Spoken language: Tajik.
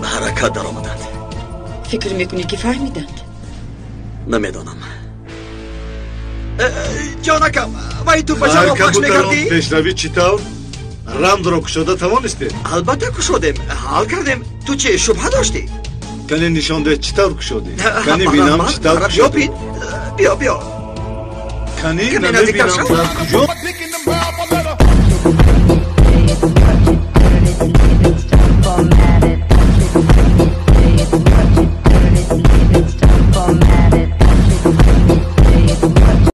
ба ҳаракат даромаданд. Фикр мекунӣ ки фаҳмиданд? Намедонам. Э, э, ҷонакам вай ту башаро пахш мекардӣ пешравӣ чӣ тавр рамдро кушода тавонистед албатта кушодем ҳал кардем. Ту чӣ шубҳа доштӣ кане нишон деҳ чӣ тавр кушодӣ кане бинам чӣ тавр кушодӣ биё биё кане намебинам. Дар куҷо